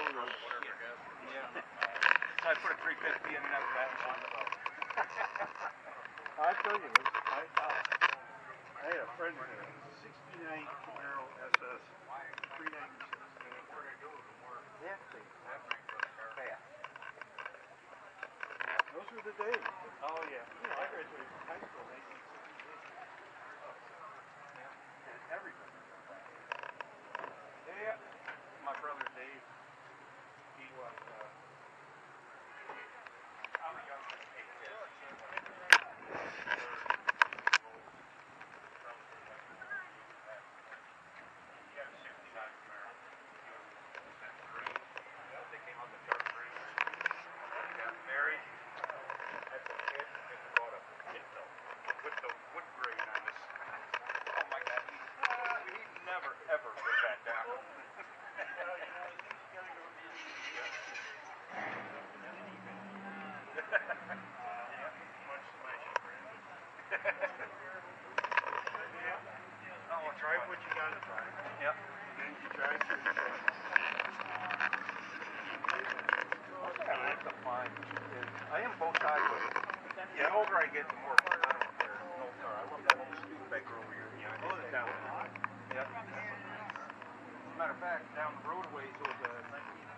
or whatever yeah. it is. So I put a 350 in and I ran on the boat. I tell you, I, uh, I had a friend with a 69 Chevelle SS 396. Yeah. Those were the days. Oh, yeah. You know, I graduated from high school in never ever put that down. Much to my chagrin. Oh, drive what you gotta drive. Yep. And you drive. One thing I like to find I am both sideways. The older I get, the more fun matter of fact, down the road a ways was a 19